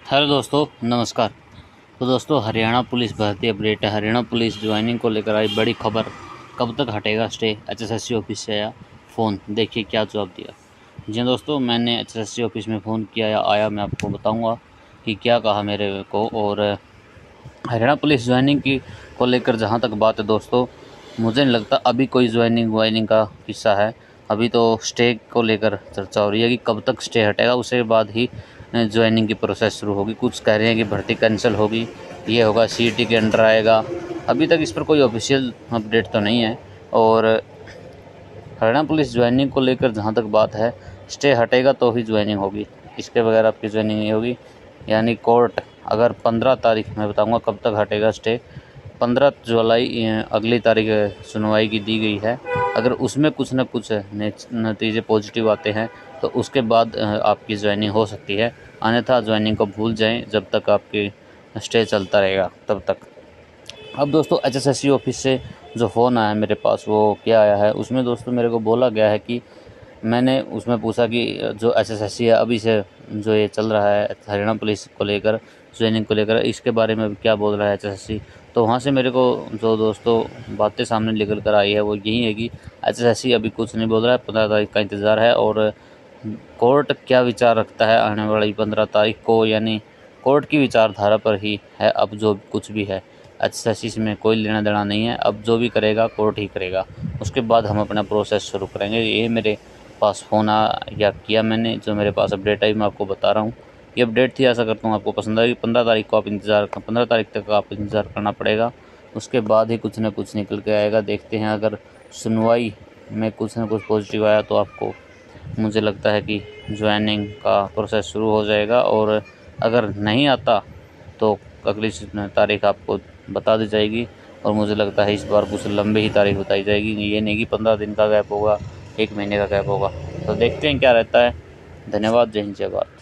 Hello दोस्तों, नमस्कार। तो दोस्तों, हरियाणा पुलिस भर्ती अपडेट है। हरियाणा पुलिस ज्वाइनिंग को लेकर आई बड़ी खबर। कब तक हटेगा स्टे? एच एचएसएससी ऑफ़िस से आया फ़ोन। देखिए, क्या जवाब दिया। जी दोस्तों, मैंने एच एचएसएससी ऑफ़िस में फ़ोन किया, या आया, मैं आपको बताऊँगा कि क्या कहा मेरे को। और हरियाणा पुलिस ज्वाइनिंग की को लेकर जहाँ तक बात है दोस्तों, मुझे नहीं लगता अभी कोई ज्वाइनिंग वाइनिंग का किस्सा है। अभी तो स्टे को लेकर चर्चा हो रही है कि कब तक स्टे हटेगा, उसके बाद ही ज्वाइनिंग की प्रोसेस शुरू होगी। कुछ कह रहे हैं कि भर्ती कैंसिल होगी। ये होगा सी के अंडर आएगा। अभी तक इस पर कोई ऑफिशियल अपडेट तो नहीं है। और हरियाणा पुलिस ज्वाइनिंग को लेकर जहाँ तक बात है स्टे हटेगा तो ही ज्वाइनिंग होगी। इसके बगैर आपकी ज्वाइनिंग नहीं होगी। यानी कोर्ट अगर पंद्रह तारीख, मैं बताऊँगा कब तक हटेगा स्टे पंद्रह जुलाई अगली तारीख सुनवाई की दी गई है। अगर उसमें कुछ न कुछ नतीजे पॉजिटिव आते हैं तो उसके बाद आपकी ज्वाइनिंग हो सकती है। अन्यथा ज्वाइनिंग को भूल जाएँ, जब तक आपकी स्टे चलता रहेगा, तब तक। अब दोस्तों एच ऑफ़िस से जो फ़ोन आया मेरे पास, वो क्या आया है? उसमें दोस्तों मेरे को बोला गया है कि मैंने उसमें पूछा कि जो एस है, अभी से जो ये चल रहा है, हरियाणा पुलिस को लेकर ज्वाइनिंग को लेकर, इसके बारे में क्या बोल रहा है एच तो वहाँ से मेरे को जो दोस्तों बातें सामने निकल कर आई है वो यही है कि एच अभी कुछ नहीं बोल रहा है, पंद्रह तारीख का इंतज़ार है और कोर्ट क्या विचार रखता है आने वाली पंद्रह तारीख को, यानी कोर्ट की विचारधारा पर ही है अब जो कुछ भी है। एच एस में कोई लेना देना नहीं है, अब जो भी करेगा कोर्ट ही करेगा। उसके बाद हम अपना प्रोसेस शुरू करेंगे। ये मेरे पास फ़ोन या किया मैंने, जो मेरे पास अपडेट आई, मैं आपको बता रहा हूँ। ये अपडेट थी आशा करता हूँ आपको पसंद आएगी। पंद्रह तारीख को आप इंतज़ार पंद्रह तारीख तक आप इंतज़ार करना पड़ेगा। उसके बाद ही कुछ ना कुछ निकल के आएगा। देखते हैं, अगर सुनवाई में कुछ ना कुछ पॉजिटिव आया तो आपको, मुझे लगता है कि ज्वाइनिंग का प्रोसेस शुरू हो जाएगा। और अगर नहीं आता तो अगली तारीख आपको बता दी जाएगी। और मुझे लगता है इस बार कुछ लंबी ही तारीख बताई जाएगी। ये नहीं कि पंद्रह दिन का गैप होगा, एक महीने का गैप होगा। तो देखते हैं क्या रहता है। धन्यवाद, जय हिंद, जय भारत।